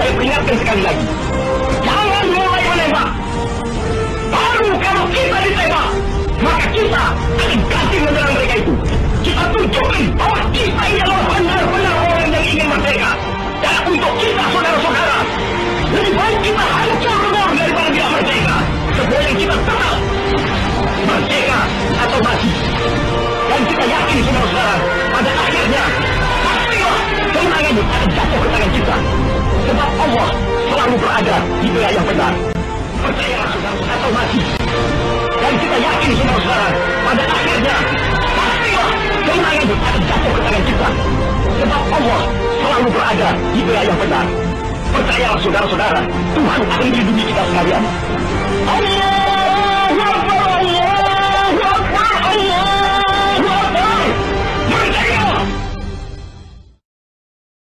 ingatkan sekali lagi. Jangan mulai menembak. Baru kalau kita ditembak, maka kita akan ganti menyerang mereka itu. Kita tunjukkan bahwa kita ini adalah benar-benar orang yang ingin merdeka. Dan untuk kita, saudara-saudara, lebih baik kita hancur lebur daripada tidak merdeka. Sebelum kita tetap merdeka atau mati. Dan kita yakin, saudara-saudara, berada di pihak yang benar. Percayalah, saudara, atau mati. Dan kita yakin, saudara-saudara, pada akhirnya, pastilah kemenangan akan jatuh ke tangan kita. Sebab Allah selalu berada di pihak yang benar. Percayalah, saudara-saudara, Tuhan akan melindungi kita sekalian.